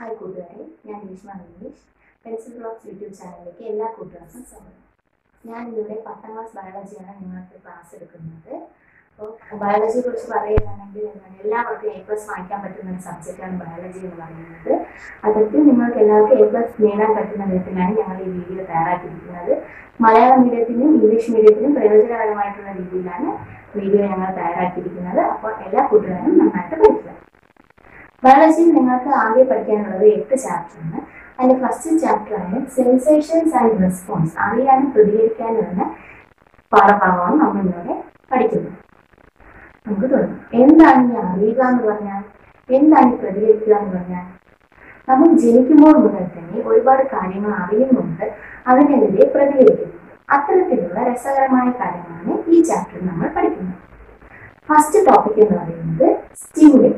Hi കൂട്ടുകാരെ. ഞാൻ Greeshma English pencil blocks YouTube ചാനലിലേക്ക് എല്ലാ കൂട്ടുകാർക്കും സ്വാഗതം. ഞാൻ ഇവിടെ പത്താം ക്ലാസ് ബയോളജിയാണ് നിങ്ങൾക്ക് ക്ലാസ് എടുക്കുന്നത്. അപ്പോൾ ബയോളജിയെ കുറിച്ച് പറയുകയാണെങ്കിൽ എന്താണ്? എല്ലാവർക്കും എ പ്ലസ് വാങ്ങിക്കാൻ പറ്റുന്ന ഒരു സബ്ജക്റ്റാണ് ബയോളജി എന്ന് പറയുന്നത്. അതൊക്കെ നിങ്ങൾക്ക് എല്ലാവർക്കും എ പ്ലസ് നേടാൻ പറ്റുന്ന വിധത്തിലാണ് ഞങ്ങൾ ഈ വീഡിയോ തയ്യാറാക്കിയിരിക്കുന്നത്. മലയാളം മീഡിയത്തിനും ഇംഗ്ലീഷ് മീഡിയത്തിനും പ്രയോജനകരമായിട്ടുള്ള രീതിയിലാണ് വീഡിയോ ഞങ്ങൾ തയ്യാറാക്കിയിരിക്കുന്നത്. അപ്പോൾ എല്ലാ കൂട്ടുകാരും നന്നായിട്ട് പഠിക്കുക. ബയോളജിയിൽ നിങ്ങൾക്ക് ആകെ പഠിക്കാനുള്ളത് എട്ട് ചാപ്റ്ററാണ് അതിന്റെ ഫസ്റ്റ് ചാപ്റ്ററാണ് സെൻസേഷൻസ് ആൻഡ് റെസ്പോൺസ് അറിയാനും പ്രതികരിക്കാനും എന്ന പാഠഭാഗമാണ് നമ്മൾ ഇവിടെ പഠിക്കുന്നത്. നമുക്ക് തുടങ്ങാം. എന്താണ് ഈ അറിയുക എന്ന് പറഞ്ഞാൽ? എന്താണ് ഈ പ്രതികരിക്കുക എന്ന് പറഞ്ഞാൽ? നമ്മൾ ജനിക്കുമ്പോൾ മുതൽ തന്നെ ഒരുപാട് കാര്യങ്ങൾ അറിയുന്നുണ്ട് അതിനെതിരെ പ്രതികരിക്കുന്നുണ്ട്. അത്തരത്തിലുള്ള രസകരമായ കാര്യങ്ങളാണ് ഈ ചാപ്റ്ററിൽ നമ്മൾ പഠിക്കുന്നത്. ഫസ്റ്റ് ടോപ്പിക് എന്ന് പറയുന്നത് സ്റ്റിമുലേ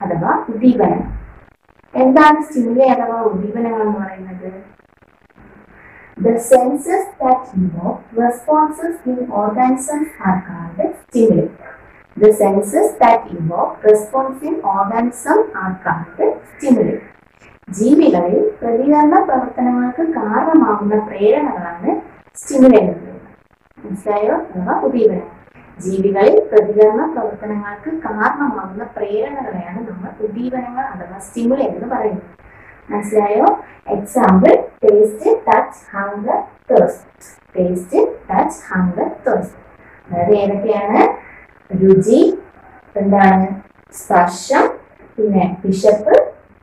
അഥവാ ഉദ്ദീപനം എന്താണ് സ്റ്റിമുലേ അഥവാ ഉദ്ദീപനങ്ങൾ എന്ന് പറയുന്നത് The senses that invoke responses in organisms are called stimuli. The senses that invoke response in organism are called stimuli. ജീവികളിൽ പ്രതികരണ പ്രവർത്തനങ്ങൾക്ക് കാരണമാകുന്ന പ്രേരണകളാണ് സ്റ്റിമുലൈ എന്ന് പറയുന്നത് മനസ്സിലായോ അഥവാ ഉദ്ദീപനം ജീവികളിൽ പ്രതികരണ പ്രവർത്തനങ്ങൾക്ക് കാരണമാകുന്ന പ്രേരണകളെയാണ് നമ്മൾ ഉദ്ദീപനങ്ങൾ അഥവാ സ്റ്റിമുലൈ എന്ന് പറയുന്നത്. മനസ്സിലായോ? Example taste touch hunger taste touch hunger അതായത് ഏതൊക്കെയാണ്? രുചി എന്താണ്? സ്പർശം പിന്നെ വിശപ്പ്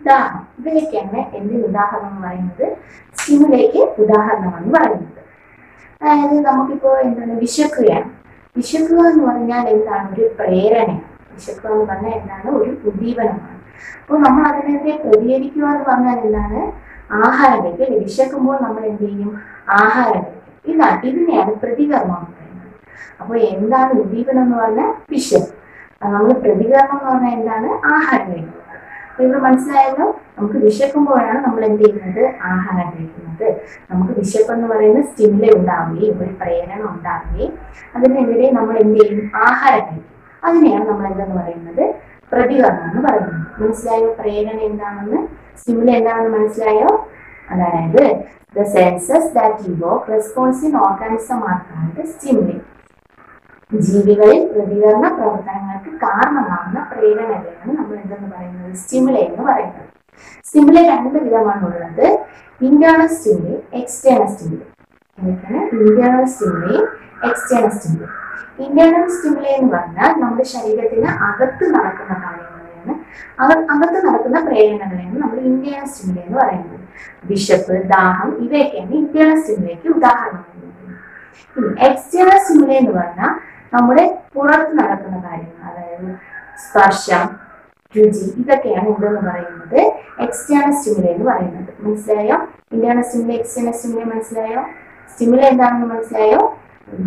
ദാഹം. ഇവയൊക്കെയാണ് എന്തിന് ഉദാഹരണം എന്ന് പറയുന്നത് സ്റ്റിമുലേക്ക് ഉദാഹരണമാണ് പറയുന്നത്. അതായത് നമുക്കിപ്പോ എന്താണ്? വിശക്കുകയാണ്. വിശക്കുക എന്ന് പറഞ്ഞാൽ എന്താണ്? ഒരു പ്രേരണയാണ് വിശക്കുക എന്ന് പറഞ്ഞാൽ എന്താണ്? ഒരു ഉദ്ദീപനമാണ്. അപ്പോൾ നമ്മൾ അതിനെതിരെ പ്രതികരിക്കുക എന്ന് പറഞ്ഞാൽ എന്താണ്? ആഹാരം കഴിക്കും അല്ലെ? വിശക്കുമ്പോൾ നമ്മൾ എന്ത് ചെയ്യും? ആഹാരം കഴിക്കും ഇതാണ് ഇതിനെയാണ് പ്രതികരണം എന്ന് പറയുന്നത്. അപ്പോൾ എന്താണ് ഉദ്ദീപനം എന്ന് പറഞ്ഞാൽ വിശപ്പ്. നമ്മൾ പ്രതികരണം എന്ന് പറഞ്ഞാൽ എന്താണ്? ആഹാരം കഴിക്കുക അപ്പൊ ഇവിടെ മനസ്സിലായല്ലോ? നമുക്ക് വിശക്കുമ്പോഴാണ് നമ്മൾ എന്ത് ചെയ്യുന്നത്? ആഹാരം കഴിക്കുന്നത്. നമുക്ക് വിശപ്പ് എന്ന് പറയുന്ന സ്റ്റിമുല ഉണ്ടാവുകയും ഒരു പ്രേരണ ഉണ്ടാവുകയും അതിനെതിരെ നമ്മൾ എന്ത് ചെയ്യും? ആഹാരം കഴിക്കും. അതിനെയാണ് നമ്മൾ എന്തെന്ന് പറയുന്നത്? പ്രതികരണം എന്ന് പറയുന്നത്. മനസ്സിലായോ? പ്രേരണ എന്താണെന്ന്? സ്റ്റിമുല എന്താണെന്ന് മനസ്സിലായോ? അതായത് the senses that evoke response in organism are called stimuli ജീവികളിൽ പ്രതികരണ പ്രവർത്തനങ്ങൾക്ക് കാരണമാകുന്ന പ്രേരണകളെയാണ് നമ്മൾ എന്തെന്ന് പറയുന്നത്? സ്റ്റിമുലെ എന്ന് പറയുന്നത്. സ്റ്റിമുലെ രണ്ട് വിധമാണ് ഉള്ളത്. Internal stimuli external stimuli internal stimuli external stimuli internal stimuli എന്ന് പറഞ്ഞാൽ നമ്മുടെ ശരീരത്തിന് അകത്ത് നടക്കുന്ന കാര്യങ്ങളെയാണ്. അക- അകത്ത് നടക്കുന്ന പ്രേരണകളെയാണ് നമ്മൾ ഇന്റേണൽ സ്റ്റിമുലെ എന്ന് പറയുന്നത്. വിശപ്പ് ദാഹം ഇവയൊക്കെയാണ് ഇന്റേണൽ സ്റ്റിമുലേക്ക് ഉദാഹരണം എക്സ്റ്റേണൽ സ്റ്റിമുലെ എന്ന് പറഞ്ഞാൽ നമ്മുടെ പുറത്ത് നടക്കുന്ന കാര്യങ്ങൾ അതായത് സ്പർശം രുചി ഇതൊക്കെയാണ് എന്ന് പറയുന്നത്. എക്സ്റ്റേണൽ സ്റ്റിമുലേ എന്ന് പറയുന്നത്. മനസ്സിലായോ? ഇന്റേണൽ സ്റ്റിമുലി എക്സ്റ്റേണൽ സ്റ്റിമുലി മനസ്സിലായോ? സ്റ്റിമുല എന്താണെന്ന് മനസ്സിലായോ?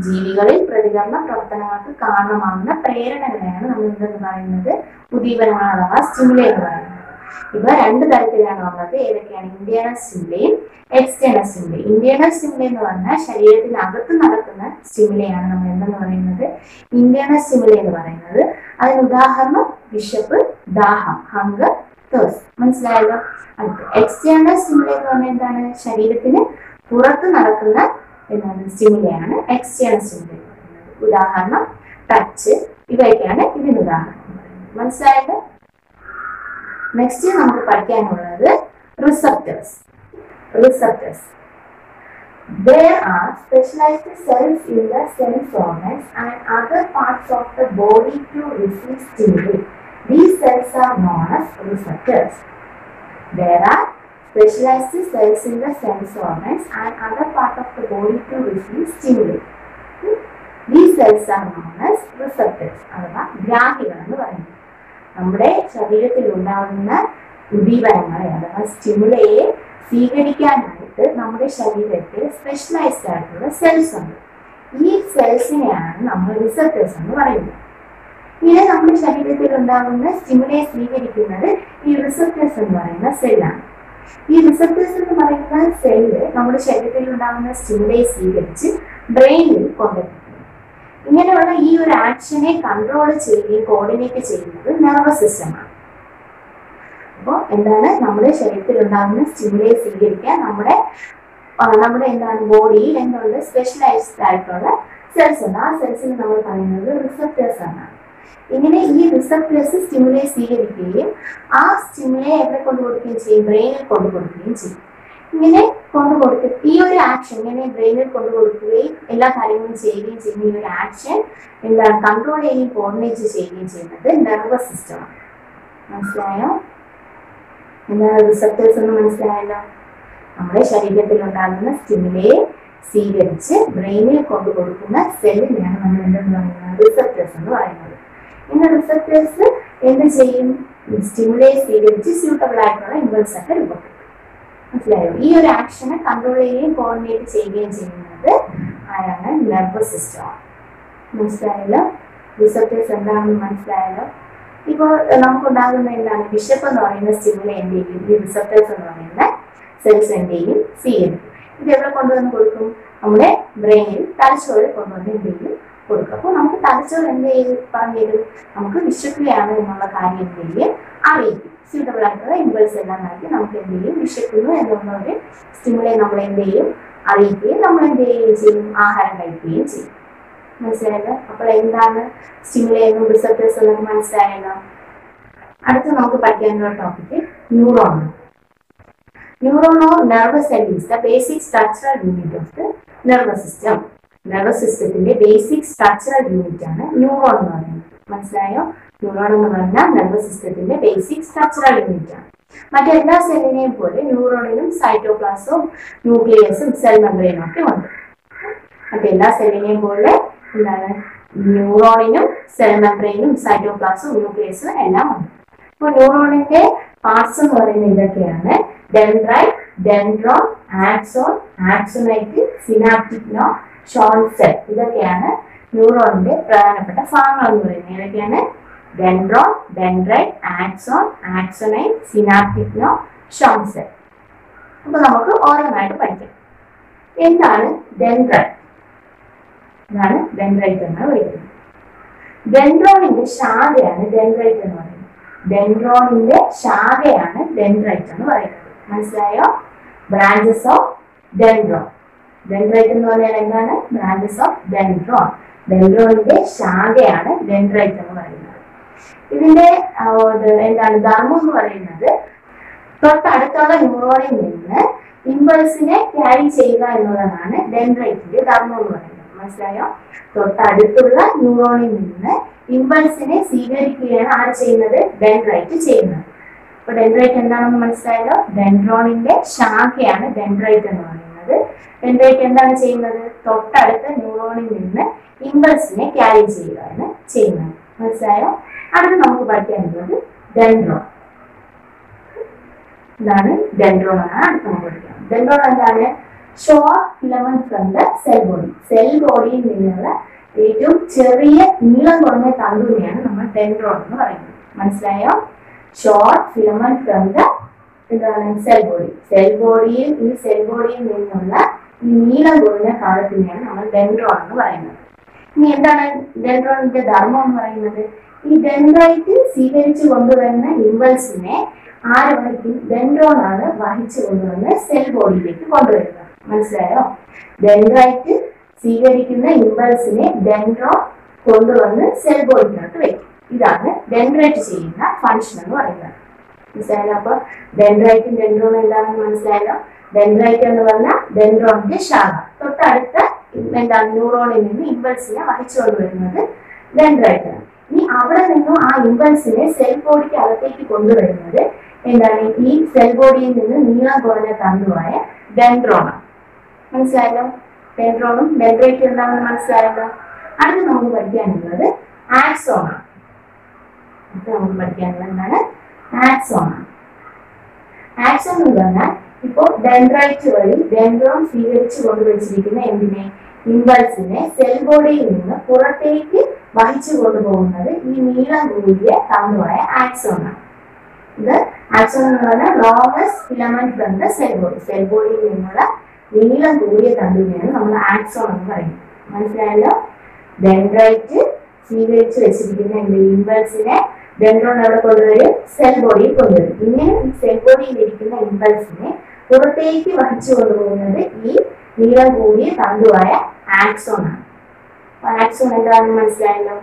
ജീവികളിൽ പ്രതികരണ പ്രവർത്തനങ്ങൾക്ക് കാരണമാകുന്ന പ്രേരണകളെയാണ് നമ്മൾ എന്തെന്ന് പറയുന്നത്. ഉദ്ദീപനങ്ങൾ അഥവാ സ്റ്റിമുലേ എന്ന് പറയുന്നത്. ഇവ രണ്ട് തരത്തിലാണ് ഉള്ളത് ഏതൊക്കെയാണ്? ഇന്റേണൽ സ്റ്റിമുലയും എക്സ്റ്റേണൽ സ്റ്റിമുലി ഇന്റേണൽ സ്റ്റിമുലി എന്ന് പറഞ്ഞാൽ ശരീരത്തിനകത്ത് നടക്കുന്ന സ്റ്റിമുലയാണ് നമ്മൾ എന്തെന്ന് പറയുന്നത്? ഇന്റേണൽ സ്റ്റിമുലി എന്ന് പറയുന്നത്. അതിന് ഉദാഹരണം വിശപ്പ് ദാഹം ഹങ്കർ തേഴ്സ് മനസ്സിലായല്ലോ? അടുത്ത് എക്സ്റ്റേണൽ സ്റ്റിമുലി എന്ന് പറഞ്ഞാൽ എന്താണ്? ശരീരത്തിന് പുറത്ത് നടക്കുന്ന എന്താണ്? സ്റ്റിമുലയാണ് എക്സ്റ്റേണൽ സ്റ്റിമുലി എന്ന് പറയുന്നത്. ഉദാഹരണം ടച്ച് ഇവയൊക്കെയാണ് ഇതിന് ഉദാഹരണം മനസ്സിലായത് നെക്സ്റ്റ് നമുക്ക് പഠിക്കാനുള്ളത് receptors receptors There are specialized cells in the sense organs and other parts of the body to receive stimuli. These cells are known as receptors. There are specialized cells in the sense organs and other part of the body to receive stimuli. These cells are known as receptors അഥവാ ഗ്രാഹികൾ എന്ന് പറയുന്നത് നമ്മുടെ ശരീരത്തിൽ ഉണ്ടാകുന്ന ഉദീപനങ്ങളെ അഥവാ സ്റ്റിമുലയെ സ്വീകരിക്കാനായിട്ട് നമ്മുടെ ശരീരത്തിൽ specialised ആയിട്ടുള്ള സെൽസ് ഉണ്ട്. ഈ സെൽസിനെയാണ് നമ്മൾ റിസപ്റ്റേഴ്സ് എന്ന് പറയുന്നത്. ഇങ്ങനെ നമ്മുടെ ശരീരത്തിൽ ഉണ്ടാകുന്ന സ്റ്റിമുലയെ സ്വീകരിക്കുന്നത് ഈ റിസപ്റ്റേഴ്സ് എന്ന് പറയുന്ന സെല്ലാണ് ഈ റിസപ്റ്റേഴ്സ് എന്ന് പറയുന്ന സെല്ല് നമ്മുടെ ശരീരത്തിൽ ഉണ്ടാകുന്ന സ്റ്റിമുലയെ സ്വീകരിച്ച് ബ്രെയിനിൽ കൊണ്ടെത്തിക്കുന്നു ഇങ്ങനെയുള്ള ഈ ഒരു ആക്ഷനെ കൺട്രോൾ ചെയ്യുകയും കോർഡിനേറ്റ് ചെയ്യുന്നത് നെർവസ് സിസ്റ്റമാണ് അപ്പോൾ എന്താണ്? നമ്മുടെ ശരീരത്തിൽ ഉണ്ടാകുന്ന സ്റ്റിമുലൈ സ്വീകരിക്കാൻ നമ്മുടെ നമ്മുടെ എന്താണ് ബോഡിയിൽ എന്തുണ്ട്? സ്പെഷ്യലൈസ്ഡ് ആയിട്ടുള്ള സെൽസ് ഉണ്ട്. ആ സെൽസിന് നമ്മൾ പറയുന്നത് റിസപ്റ്റേഴ്സ് ആണ്. ഇങ്ങനെ ഈ റിസപ്റ്റേഴ്സ് സ്റ്റിമുലെ സ്വീകരിക്കുകയും ആ സ്റ്റിമുലെ എവിടെ കൊണ്ടു കൊടുക്കുകയും ചെയ്യും ബ്രെയിനിൽ കൊണ്ടു ചെയ്യും. ഇങ്ങനെ കൊണ്ടു കൊടുക്കും. ഈ ഒരു ആക്ഷൻ ഇങ്ങനെ ബ്രെയിനിൽ കൊണ്ടു കൊടുക്കുകയും എല്ലാ കാര്യങ്ങളും ചെയ്യുകയും ചെയ്യുന്ന ഈ ഒരു ആക്ഷൻ എന്താണ് കൺട്രോൾ ചെയ്യുകയും കോർഡിനേറ്റ് ചെയ്യുകയും ചെയ്യുന്നത് നെർവസ് സിസ്റ്റമാണ് മനസ്സിലായോ? എന്താണ് റിസപ്റ്റേഴ്സ് എന്ന് മനസ്സിലായല്ലോ? നമ്മുടെ ശരീരത്തിൽ ഉണ്ടാകുന്ന സ്റ്റിമുലയെ സ്വീകരിച്ച് ബ്രെയിനിൽ കൊണ്ടു കൊടുക്കുന്ന സെല്ലിനെയാണ് നമ്മൾ എന്തെന്ന് പറയുന്നത്? റിസപ്റ്റേഴ്സ് എന്ന് പറയുന്നത്. ഇന്ന് റിസപ്റ്റേഴ്സ് എന്ത് ചെയ്യും? സ്റ്റിമുലയെ സ്വീകരിച്ച് സ്യൂട്ടബിൾ ആയിട്ടുള്ള ഇമ്പൾസ് ഒക്കെ രൂപപ്പെടുത്തും. മനസ്സിലായോ? ഈ ഒരു ആക്ഷനെ കൺട്രോൾ ചെയ്യുകയും കോർഡിനേറ്റ് ചെയ്യുകയും ചെയ്യുന്നത് ആരാണ്? നെർവസ് സിസ്റ്റമാണ് മനസ്സിലായല്ലോ? റിസപ്റ്റേഴ്സ് എന്താണെന്ന് മനസ്സിലായല്ലോ? ഇപ്പോൾ നമുക്കുണ്ടാകുന്ന എന്താണ്? വിശപ്പ് എന്ന് പറയുന്ന സ്റ്റിമുല എന്ത് ഈ റിസപ്റ്റേഴ്സ് എന്ന് പറയുന്ന സെൽസ് എന്ത് ചെയ്യും സ്വീകരിക്കും ഇത് എവിടെ കൊണ്ടുവന്ന് കൊടുക്കും? നമ്മുടെ ബ്രെയിനിൽ തലച്ചോറിൽ കൊണ്ടുവന്ന് എന്ത് ചെയ്യും കൊടുക്കും. അപ്പോൾ നമുക്ക് തലച്ചോറ് എന്ത് ചെയ്യും പറഞ്ഞു തരും? നമുക്ക് വിശക്കുകയാണ് എന്നുള്ള കാര്യം എന്ത് ചെയ്യും അറിയിക്കും. സ്യൂട്ടബിൾ ആയിട്ടുള്ള ഇമ്പൾസ് എല്ലാം നൽകി നമുക്ക് എന്ത് ചെയ്യും? വിശക്കുന്നു എന്നുള്ള ഒരു സ്റ്റിമുലെ നമ്മൾ എന്ത് ചെയ്യും? അറിയിക്കുകയും നമ്മൾ എന്ത് ചെയ്യുകയും ചെയ്യും? ആഹാരം കഴിക്കുകയും ചെയ്യും. മനസ്സിലായല്ലോ? അപ്പോൾ എന്താണ് സ്റ്റിമുലേ എന്നും റിസപ്റ്റേഴ്സ് എന്നൊക്കെ മനസ്സിലായല്ലോ? അടുത്ത് നമുക്ക് പഠിക്കാനുള്ള topic neuron ന്യൂറോണോ nervous cell the basic structural unit of the nervous system nervous സിസ്റ്റത്തിന്റെ ബേസിക് സ്ട്രക്ചറൽ യൂണിറ്റ് ആണ് ന്യൂറോൺ എന്ന് പറയുന്നത്. മനസ്സിലായോ? ന്യൂറോൺ എന്ന് പറഞ്ഞാൽ നെർവസ് സിസ്റ്റത്തിന്റെ ബേസിക് സ്ട്രക്ചറൽ യൂണിറ്റ് ആണ്. മറ്റെല്ലാ സെല്ലിനെയും പോലെ ന്യൂറോണിനും സൈറ്റോപ്ലാസും ന്യൂക്ലിയസും സെൽ മെമ്പറേനും ഒക്കെ ഉണ്ട്. മറ്റെല്ലാ സെല്ലിനെയും പോലെ എന്താണ്? ന്യൂറോണിനും സെൽ മെമ്പറേനും സൈറ്റോപ്ലാസും ന്യൂക്ലിയസും എല്ലാം ഉണ്ട്. അപ്പോൾ ന്യൂറോണിന്റെ പാർട്സ് എന്ന് പറയുന്നത് ഇതൊക്കെയാണ് dendrite dendron axon axonite synaptic knob Schwann cell ഇതൊക്കെയാണ് ന്യൂറോണിന്റെ പ്രധാനപ്പെട്ട ഭാഗങ്ങൾ എന്ന് പറയുന്നത്. ഏതൊക്കെയാണ്? Dendron dendrite axon axonite synaptic knob Schwann cell അപ്പൊ നമുക്ക് ഓരോന്നായിട്ട് പഠിക്കാം. എന്താണ് ഡെൻഡ്രൈറ്റ് ഇതാണ് ഡെൻഡ്രൈറ്റ് എന്നാണ് വിളിക്കുന്നത് ഡെൻഡ്രോണിന്റെ ശാഖയാണ് ഡെൻഡ്രൈറ്റ് എന്ന് പറയുന്നത്. ഡെൻഡ്രോണിന്റെ ശാഖയാണ് ഡെൻഡ്രൈറ്റ് എന്ന് പറയുന്നത്. മനസ്സിലായോ? ബ്രാഞ്ചസ് ഓഫ് ഡെൻഡ്രോൺ ഡെൻഡ്രൈറ്റ് എന്ന് പറഞ്ഞാൽ എന്താണ്? ബ്രാഞ്ചസ് ഓഫ് ഡെൻഡ്രോൺ ഡെൻഡ്രോണിന്റെ ശാഖയാണ് ഡെൻഡ്രൈറ്റ് എന്ന് പറയുന്നത്. ഇതിന്റെ എന്താണ്? ധർമ്മം എന്ന് പറയുന്നത് തൊട്ടടുത്തുള്ള ന്യൂറോണിൽ നിന്ന് ഇമ്പൾസിനെ ക്യാരി ചെയ്യുക എന്നുള്ളതാണ് ഡെൻഡ്രൈറ്റിന്റെ ധർമ്മം എന്ന് പറയുന്നത്. മനസ്സിലായോ? തൊട്ടടുത്തുള്ള ന്യൂറോണിൽ നിന്ന് ഇമ്പൾസിനെ സ്വീകരിക്കുകയാണ് ആര് ചെയ്യുന്നത്? ഡെൻഡ്രൈറ്റ് ചെയ്യുന്നത്. അപ്പൊ ഡെൻഡ്രൈറ്റ് എന്താണെന്ന് മനസ്സിലായല്ലോ? ഡെൻഡ്രോണിന്റെ ശാഖയാണ് ഡെൻഡ്രൈറ്റ് എന്ന് പറയുന്നത്. ഡെൻഡ്രൈറ്റ് എന്താണ് ചെയ്യുന്നത്? തൊട്ടടുത്ത ന്യൂറോണിൽ നിന്ന് ഇമ്പൾസിനെ ക്യാരി ചെയ്യുകയാണ് ചെയ്യുന്നത്. മനസ്സിലായോ? അടുത്ത് നമുക്ക് പഠിക്കാനുള്ളത് ഡെൻഡ്രോൺ ഇതാണ് ഡെൻഡ്രോൺ ആണ്. അടുത്ത് നമുക്ക് പഠിക്കാം. ഡെൻഡ്രോൺ എന്താണ്? Short filament from the cell body cell ബോഡിയിൽ നിന്നുള്ള ഏറ്റവും ചെറിയ നീളം കുറഞ്ഞ തന്തുവിനെയാണ് നമ്മൾ ഡെൻഡ്രോൺ എന്ന് പറയുന്നത്. മനസ്സിലായോ? ഷോർട്ട് ഫിലമെന്റ് ഫ്രം ദ എന്താണ് സെൽ ബോഡി സെൽ ബോഡിയിൽ ഈ സെൽ ബോഡിയിൽ നിന്നുള്ള ഈ നീളം കുറഞ്ഞ ഭാഗത്തിനെയാണ് നമ്മൾ ഡെൻഡ്രോൺ എന്ന് പറയുന്നത്. ഇനി എന്താണ് ഡെൻഡ്രോണിന്റെ ധർമ്മം എന്ന് പറയുന്നത്? ഈ ഡെൻഡ്രൈറ്റ് സ്വീകരിച്ചു കൊണ്ടുവരുന്ന ഇമ്പൾസിനെ ആര് ഡെൻഡ്രോൺ ആണ് വഹിച്ചു കൊണ്ടുവന്ന് സെൽ ബോഡിയിലേക്ക് കൊണ്ടുവരുന്നത്. മനസ്സിലായോ? ഡെൻഡ്രൈറ്റ് സ്വീകരിക്കുന്ന ഇമ്പൾസിനെ ഡെൻഡ്രോൺ കൊണ്ടുവന്ന് സെൽ ബോഡിക്കകത്ത് വെക്കും. ഇതാണ് ഡെൻഡ്രൈറ്റ് ചെയ്യുന്ന ഫങ്ഷൻ എന്ന് പറയുന്നത്. മനസ്സിലായല്ലോ. അപ്പൊ ഡെൻഡ്രൈറ്റും ഡെൻഡ്രോൺ എന്താണെന്ന് മനസ്സിലായല്ലോ? ഡെൻഡ്രൈറ്റ് എന്ന് പറഞ്ഞാൽ ഡെൻഡ്രോണിന്റെ ശാഖ. തൊട്ടടുത്ത എന്താണ്? ന്യൂറോണിൽ നിന്ന് ഇമ്പൾസിനെ വഹിച്ചുകൊണ്ട് വരുന്നത് ഡെൻഡ്രൈറ്റ് ആണ്. ഇനി അവിടെ നിന്നും ആ ഇമ്പൾസിനെ സെൽ ബോഡിക്ക് അകത്തേക്ക് കൊണ്ടുവരുന്നത് എന്താണ്? ഈ സെൽ ബോഡിയിൽ നിന്ന് നീളം കുറഞ്ഞ തന്തുവായ ഡെൻഡ്രോണാണ് മനസ്സിലായല്ലോ? ഡെൻഡ്രോണും ഡെൻഡ്രൈറ്റ് എന്താണെന്ന് മനസ്സിലായല്ലോ? അടുത്ത് നമുക്ക് പഠിക്കാനുള്ളത് ആക്സോണാണ് നമുക്ക് പഠിക്കാനുള്ളത് എന്താണ്? ആക്സോൺ ആണ് ആക്സോൺ എന്ന് പറഞ്ഞാൽ ഇപ്പോൾ ഡെൻഡ്രൈറ്റ് വഴി ഡെൻഡ്രോൺ സ്വീകരിച്ചു കൊണ്ടുവച്ചിരിക്കുന്ന എന്തിനെ? ഇമ്പൾസിനെ സെൽ ബോഡിയിൽ നിന്ന് പുറത്തേക്ക് വഹിച്ചു കൊണ്ടുപോകുന്നത് ഈ നീളം കൂടിയ തന്തുവായ ആക്സോൺ ആണ്. ഇത് ആക്സോൺ എന്ന് പറഞ്ഞാൽ longest filament from cell body cell ബോഡിയിൽ നിന്നുള്ള നീളം കൂടിയ തന്തുവിനെയാണ് നമ്മൾ ആക്സോൺ എന്ന് പറയുന്നത്. മനസ്സിലായല്ലോ? ഡെൻഡ്രൈറ്റ് സ്വീകരിച്ചു വെച്ചിരിക്കുന്ന ഇമ്പൾസിനെ കൊണ്ടുവരും സെൽ ബോഡിയിൽ കൊണ്ടുവരും. ഇങ്ങനെ സെൽ ബോഡിയിൽ ഇരിക്കുന്ന ഇമ്പൾസിനെ പുറത്തേക്ക് വഹിച്ചു കൊണ്ടുപോകുന്നത് ഈ നീളം കൂടിയ തന്തുവായ ആക്സോൺ ആണ്. ആക്സോൺ എന്താണെന്ന് മനസ്സിലായല്ലോ?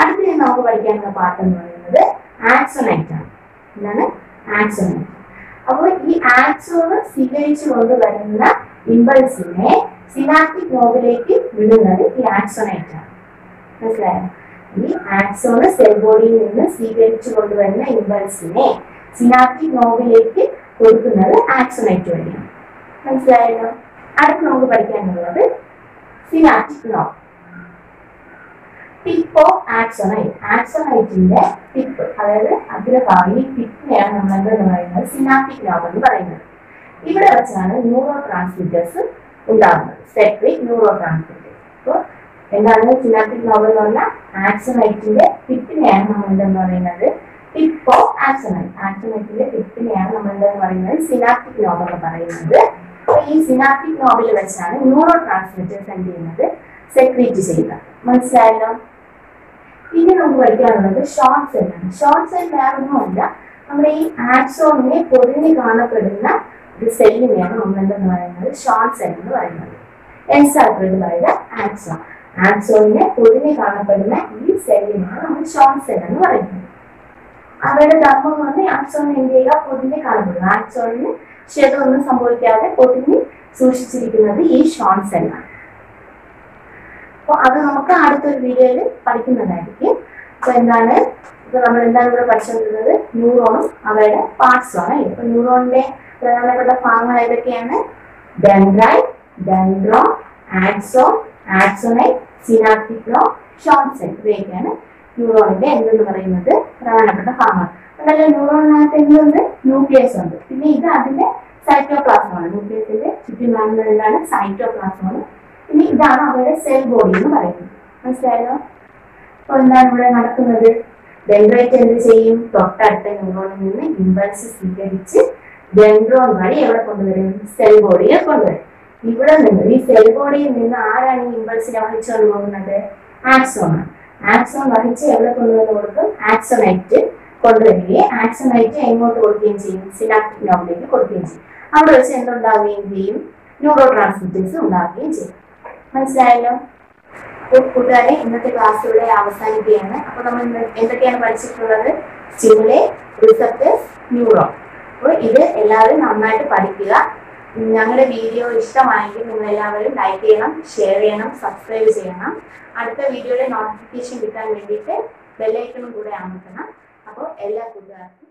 അടുത്ത നമുക്ക് പഠിക്കാനുള്ള പാട്ട് എന്ന് പറയുന്നത് ആക്സോണൈറ്റ് ആണ്. എന്താണ്? ആക്സോണൈറ്റ് അപ്പോൾ ഈ ആക്സോൺ സ്വീകരിച്ചു കൊണ്ടുവരുന്ന ഇമ്പൾസിനെ സിനാപ്റ്റിക് നോബിലേക്ക് വിടുന്നത് ഈ ആക്സോണൈറ്റ് ആണ്. മനസ്സിലായോ? ഈ ആക്സോണ് സെൽ ബോഡിയിൽ നിന്ന് സ്വീകരിച്ചു കൊണ്ടുവരുന്ന ഇമ്പൾസിനെ സിനാപ്റ്റിക് നോവിലേക്ക് കൊടുക്കുന്നത് ആക്സോണൈറ്റ് വഴിയാണ്. മനസ്സിലായല്ലോ? അടുത്ത് നമുക്ക് പഠിക്കാനുള്ളത് synaptic knob tip of axonite ആക്സോണൈറ്റിന്റെ tip അതായത് അഗ്രഭാഗം ഈ ടിപ്പിനെയാണ് നമ്മൾ എന്തെന്ന് പറയുന്നത്? സിനാപ്റ്റിക് നോബ് എന്ന് പറയുന്നത്. ഇവിടെ വെച്ചാണ് ന്യൂറോ ട്രാൻസ്മിറ്റേഴ്സ് ഉണ്ടാകുന്നത്. സെക്രിക് ന്യൂറോ ട്രാൻസ്മിറ്റേഴ്സ് അപ്പോൾ എന്താണ് സിനാപ്റ്റിക് നോവൽ എന്ന് പറഞ്ഞാൽ ആക്സണൈറ്റിന്റെ ടിപ്പിനെയാണ് നമ്മൾ എന്തെന്ന് പറയുന്നത്. ടിപ്പ് ഓഫ് ആക്സണൈറ്റ് ആക്സണൈറ്റിന്റെ ടിപ്പിനെയാണ് നമ്മൾ എന്തെന്ന് പറയുന്നത്. സിനാപ്റ്റിക് നോവൽ എന്ന് പറയുന്നത്. അപ്പോൾ ഈ സിനാപ്റ്റിക് നോബിൽ വെച്ചാണ് ന്യൂറോ ട്രാൻസ്മിറ്റേഴ്സ് എന്ത് ചെയ്യുന്നത്. സെക്രീറ്റ് ചെയ്യുക. മനസ്സിലായല്ലോ? ഇനി നമുക്ക് പഠിക്കാനുള്ളത് ഷോർട്ട് സെൽ ആണ്. ഷോർട്ട് സെൽ വേറൊന്നുമല്ല. നമ്മുടെ ഈ ആക്സോണിനെ പൊതിഞ്ഞ് കാണപ്പെടുന്ന ഒരു സെല്ലിനെയാണ് നമ്മൾ എന്തെന്ന് പറയുന്നത്. ഷോർട്ട് സെൽ എന്ന് പറയുന്നത്. എൻസാക്രഡ് ദ ആക്സോൺ ആക്സോണിനെ പൊതിഞ്ഞ് കാണപ്പെടുന്ന ഈ സെല്ലിനാണ് നമ്മൾ ഷോൺ സെൽ എന്ന് പറയുന്നത്. അവരുടെ ധർമ്മം എന്ന് പറഞ്ഞാൽ ആക്സോൺ എന്ത് ചെയ്യുക പൊതിഞ്ഞ് കാണപ്പെടുന്നു ആക്സോണിന് ക്ഷതമൊന്നും സംഭവിക്കാതെ പൊതിഞ്ഞ് സൂക്ഷിച്ചിരിക്കുന്നത് ഈ ഷോൺ സെല്ലാണ് അപ്പോൾ അത് നമുക്ക് അടുത്തൊരു വീഡിയോയിൽ പഠിക്കുന്നതായിരിക്കും. അപ്പൊ എന്താണ്? ഇപ്പൊ നമ്മൾ എന്താണ് ഇവിടെ പഠിച്ചുകൊണ്ടിരുന്നത് ന്യൂറോണും അവയുടെ പാർട്സും ആണ്. ഇപ്പൊ ന്യൂറോണിന്റെ പ്രധാനപ്പെട്ട ഭാഗങ്ങൾ ഏതൊക്കെയാണ്? ഡെൻഡ്രൈ ഡെൻഡ്രോ ആക്സോൺ ആക്സോണൈറ്റ് സിനാപ്റ്റിക്ലോ ഷോർട്ട് സെൽ ഇവയൊക്കെയാണ് ന്യൂറോണിന്റെ എന്തെന്ന് പറയുന്നത് പ്രധാനപ്പെട്ട ഭാഗങ്ങൾ അതല്ല ന്യൂറോണിനകത്ത് എന്തുണ്ട്? ന്യൂക്ലിയസ് ഉണ്ട്. പിന്നെ ഇത് അതിന്റെ സൈറ്റോപ്ലാസമാണ് ന്യൂക്ലിയസിന്റെ ചുറ്റും കാണുന്നത് സൈറ്റോപ്ലാസമാണ് പിന്നെ ഇതാണ് അവരുടെ സെൽ ബോഡി എന്ന് പറയുന്നത്. മനസ്സിലായല്ലോ അപ്പൊ എന്താണ് ഇവിടെ നടക്കുന്നത്? ഡെൻഡ്രൈറ്റ് എന്ത് ചെയ്യും? തൊട്ടടുത്ത ന്യൂറോണിൽ നിന്ന് ഇമ്പൾസ് സ്വീകരിച്ച് ഡെൻഡ്രോൺ വഴി എവിടെ കൊണ്ടുവരും? സെൽ ബോഡിയിൽ കൊണ്ടുവരും. ഇവിടെ നിന്ന് ഈ സെൽ ബോഡിയിൽ നിന്ന് ആരാണ് ഈ ഇമ്പൾസിനെ വഹിച്ചുകൊണ്ട് പോകുന്നത് ആക്സോൺ ആക്സോൺ വഹിച്ച് എവിടെ കൊണ്ടുവന്ന് കൊടുക്കും? ആക്സോണൈറ്റ് കൊണ്ടുവരികയും ആക്സോണൈറ്റ് എങ്ങോട്ട് കൊടുക്കുകയും ചെയ്യും? സിനാപ്റ്റിക് നോബിലേക്ക് കൊടുക്കുകയും ചെയ്യും. അവിടെ വെച്ച് എന്തുണ്ടാവുകയും ചെയ്യും? ന്യൂറോ ട്രാൻസ്മിറ്റേഴ്സ് ഉണ്ടാവുകയും ചെയ്യും. മനസ്സിലായല്ലോ? കൂട്ടുകാരെ ഇന്നത്തെ ക്ലാസ് ഇവിടെ അവസാനിക്കുകയാണ്. അപ്പൊ നമ്മൾ എന്തൊക്കെയാണ് പഠിച്ചിട്ടുള്ളത്? സ്റ്റിമുലേ റിസപ്റ്റേഴ്സ് ന്യൂറോ അപ്പോൾ ഇത് എല്ലാവരും നന്നായിട്ട് പഠിക്കുക. ഞങ്ങളുടെ വീഡിയോ ഇഷ്ടമായെങ്കിൽ നിങ്ങൾ എല്ലാവരും ലൈക്ക് ചെയ്യണം ഷെയർ ചെയ്യണം സബ്സ്ക്രൈബ് ചെയ്യണം. അടുത്ത വീഡിയോയുടെ നോട്ടിഫിക്കേഷൻ കിട്ടാൻ വേണ്ടിയിട്ട് ബെല്ലൈക്കണും കൂടെ അമർത്തണം. അപ്പോൾ എല്ലാ കൂട്ടുകാർക്കും